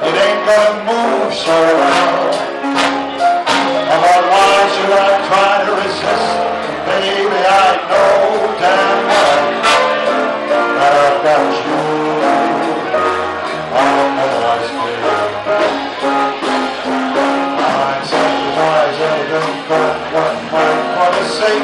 It ain't gonna move so well. I'm why should I try to resist? Baby, I know damn well that I've got you on my life's I sacrifice, I don't got what my mother say,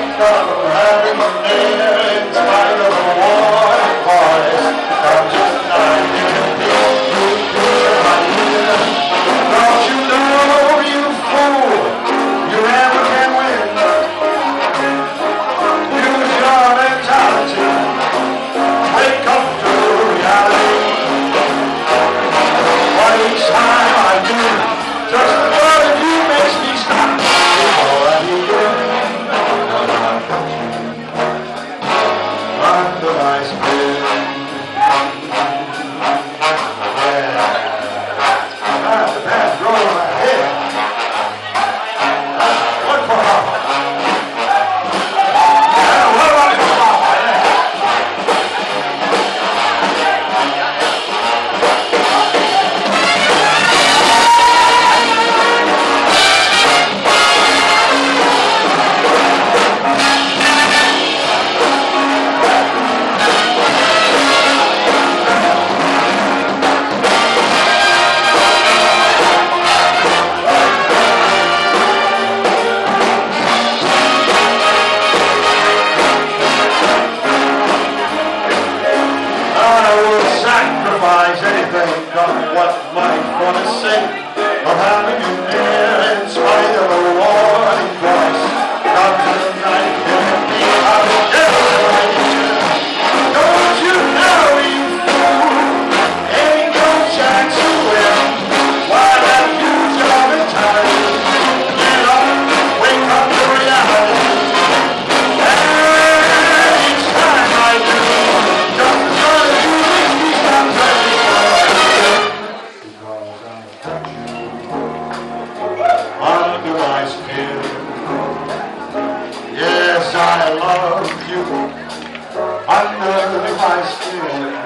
there's anything but what might gonna say, I'm having you love you I under my skin.